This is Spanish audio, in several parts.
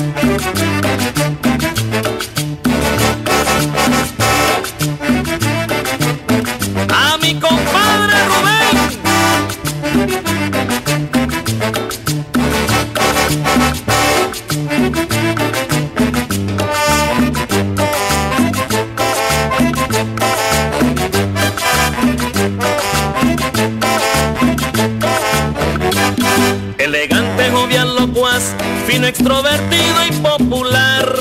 Thank fino, extrovertido y popular.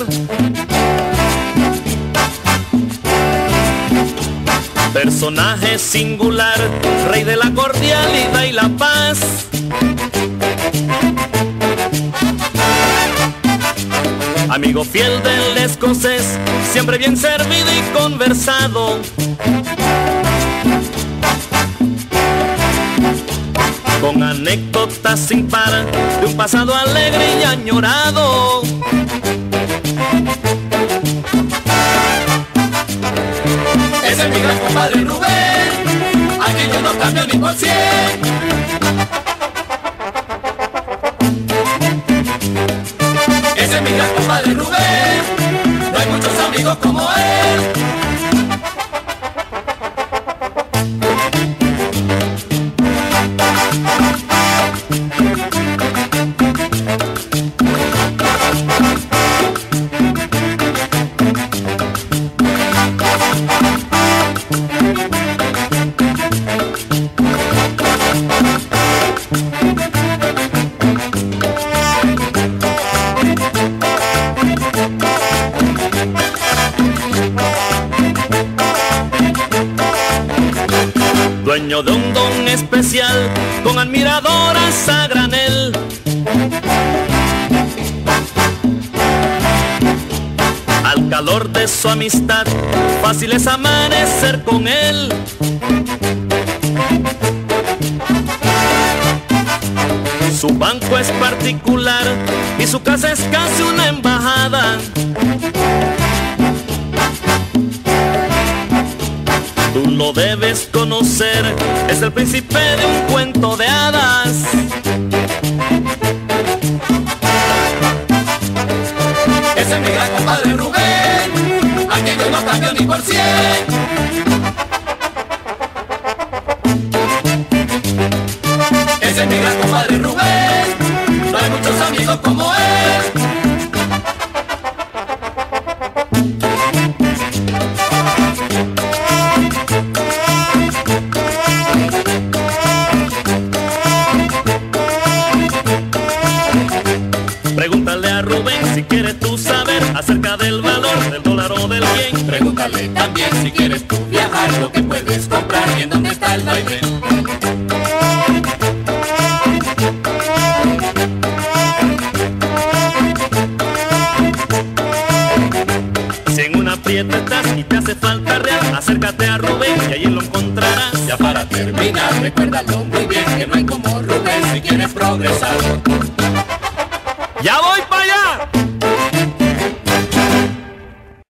Personaje singular, rey de la cordialidad y la paz. Amigo fiel del escocés, siempre bien servido y conversado. Sin par de un pasado alegre y añorado. Ese es mi gran compadre Rubén, aquí yo no cambio ni por cien. Ese es mi gran compadre Rubén, no hay muchos amigos como él. Dueño de un don especial, con admiradoras a granel. Al calor de su amistad, fácil es amanecer con él. Su banco es particular y su casa es casi una embajada. Lo debes conocer, es el príncipe de un cuento de hadas. Ese es mi gran compadre Rubén, aquí yo no cambio ni por cien. Ese es mi gran compadre Rubén, no hay muchos amigos como él. Rubén si quieres tú saber acerca del valor del dólar o del bien. Pregúntale también si quieres tú viajar, lo que puedes comprar y en dónde está el baile. Si en una aprieta estás y te hace falta real, acércate a Rubén y allí lo encontrarás. Ya para terminar, recuérdalo muy bien que no hay como Rubén si quieres progresar. Ya voy